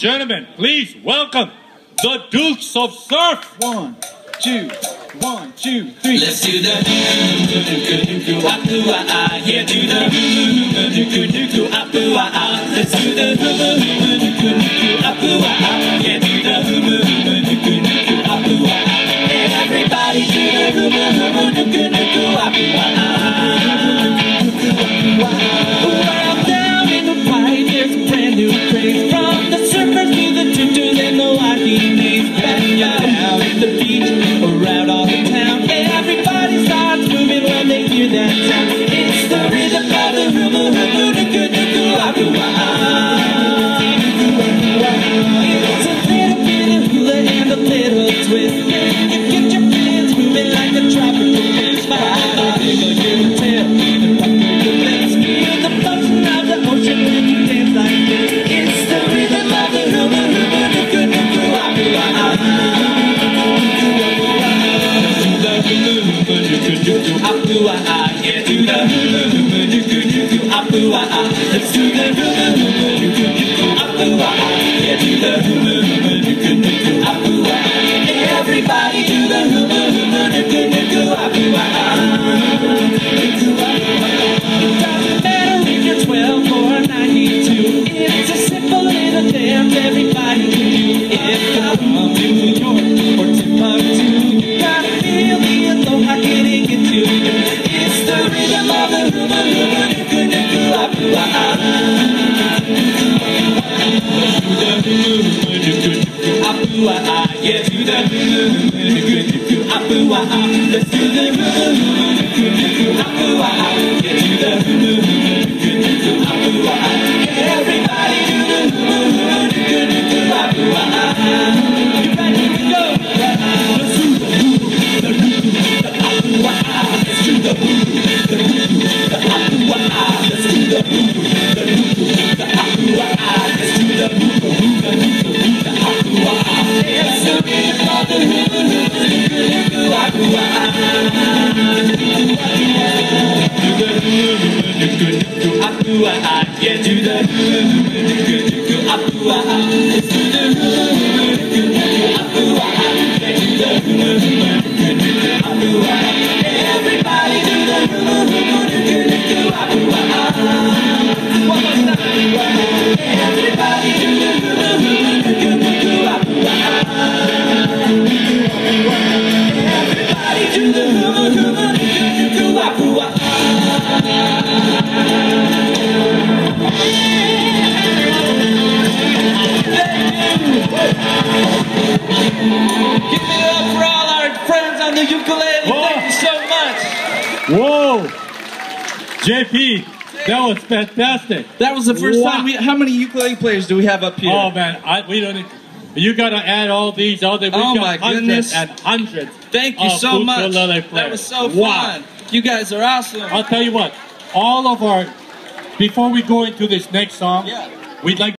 gentlemen, please welcome the Dukes of Surf. One, two, one, two, three. Let's do the nuku apu ah yeah do the nuku nuku apu ah Let's do the nuku nuku apu ah yeah do the nuku nuku apu ah Everybody do the nuku nuku apu yeah, do the hula hula ah. Let's do the hula hula nuku nuku apua ah, yeah, do the hula hula nuku apua ah. Everybody do the hula hula nuku nuku apua. Doesn't matter if you're 12 or 92, it's a simple little dance everybody can do. If New York or you gotta feel the aloha getting into you. It's the rhythm of the hula hula yeah, do the nuku nuku apua ah. Let's do the nuku nuku apua ah. Yeah, do the nuku nuku apua ah. Everybody do the nuku nuku apua ah. You ready to go? Let's do the hula, the hula, the apua ah. Let's do the hula, the hula, the apua ah. Let's do the hula, Apua ah, do the hula nuku nuku apua ah. Let's do the hula nuku nuku apua ah. Yeah, do the apua ah. Everybody do the hula nuku nuku apua ah. One do the apua ah. Everybody do the hula Whoa. Thank you so much. Whoa! JP, that was fantastic. That was the first Wow. time we. How many ukulele players do we have up here? Oh man, I, we don't. You gotta add all these. All the we Oh, got my hundreds goodness. and hundreds. Thank you so much. That was so Wow. fun. You guys are awesome. I'll tell you what. All of our. Before we go into this next song, Yeah. we'd like.